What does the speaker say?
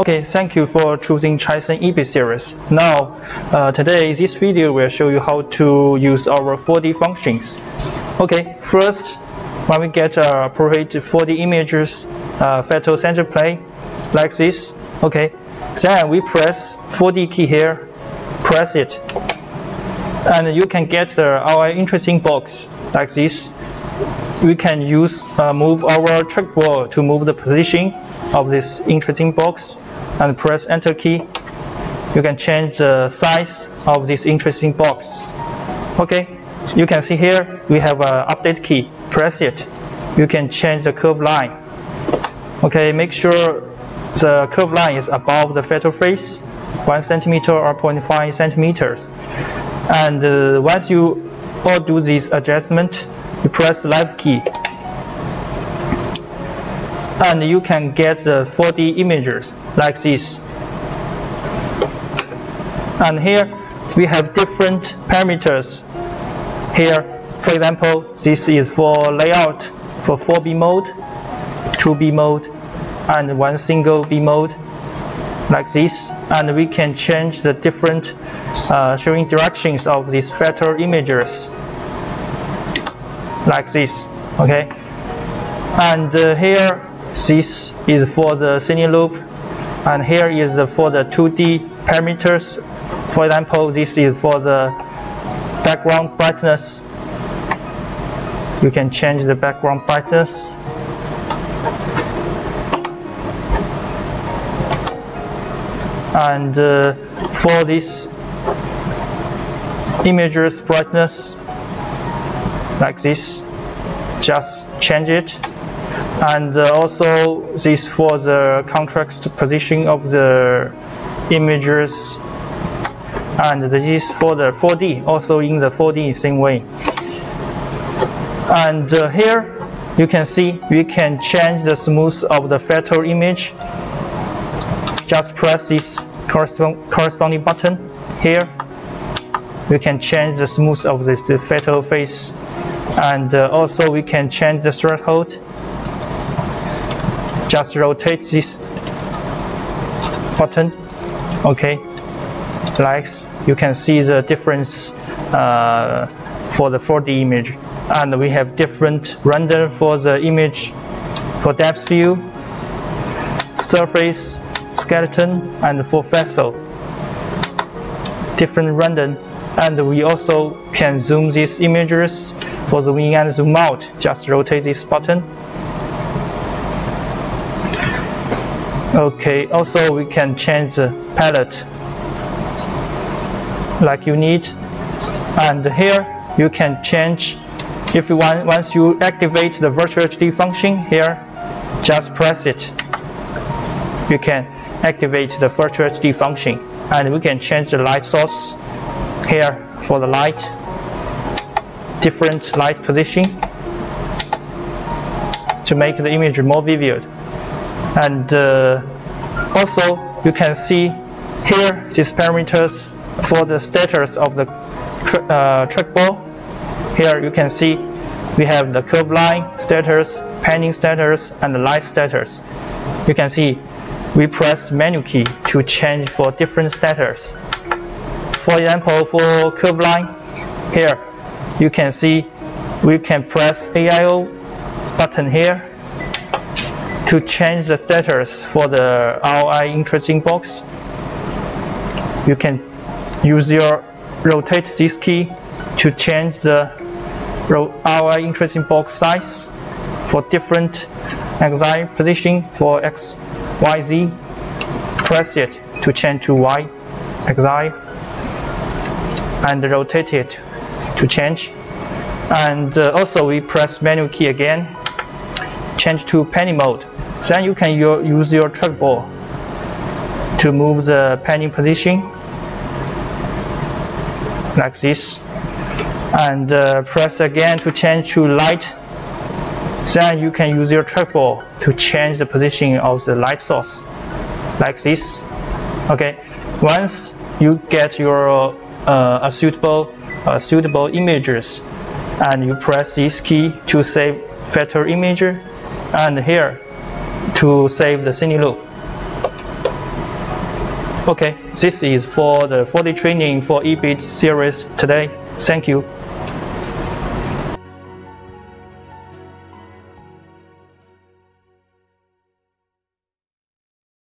Okay, thank you for choosing Chison EB series. Now, uh, today this video will show you how to use our 4D functions. Okay, first, when we get uh, appropriate 4D images, uh, photo center plane, like this, okay, then we press 4D key here, press it, and you can get the, our interesting box like this. We can use uh, move our trackball to move the position of this interesting box and press enter key. You can change the size of this interesting box. Okay, you can see here we have an update key. Press it. You can change the curve line. Okay, make sure the curve line is above the photo face, 1 centimeter or 0.5 centimeters. And uh, once you all do this adjustment, you press left key and you can get the 4D images like this. And here we have different parameters. Here, for example, this is for layout for 4B mode, 2B mode, and one single B mode like this. And we can change the different uh, showing directions of these vector images like this. Okay. And uh, here this is for the Cine loop, and here is for the 2D parameters. For example, this is for the background brightness. You can change the background brightness. And uh, for this images brightness, like this, just change it. And uh, also this for the contrast position of the images and this for the 4D also in the 4D same way. And uh, here you can see we can change the smooth of the photo image just press this corresponding button here. We can change the smooth of the, the photo face. And uh, also we can change the threshold. Just rotate this button. Okay. Likes. You can see the difference uh, for the 4D image. And we have different render for the image. For depth view surface skeleton and for vessel different render and we also can zoom these images for zoom in and zoom out just rotate this button Okay, also we can change the palette like you need. And here you can change if you want once you activate the virtual HD function here, just press it. You can activate the virtual HD function and we can change the light source here for the light different light position to make the image more vivid. And uh, also you can see here these parameters for the status of the uh, trackball. Here you can see we have the curve line status panning status and the light status. You can see we press menu key to change for different status. For example for curve line here you can see we can press AIO button here to change the status for the ROI interesting box, you can use your rotate this key to change the ROI interesting box size for different XY position for X, Y, Z. Press it to change to Y, XY, and rotate it to change. And uh, also we press menu key again, change to panning mode. Then you can use your trackball to move the panning position like this and uh, press again to change to light then you can use your trackball to change the position of the light source like this okay once you get your uh, a suitable uh, suitable images and you press this key to save vector image and here to save the Cine loop. Okay, this is for the 4D training for EBIT series today. Thank you.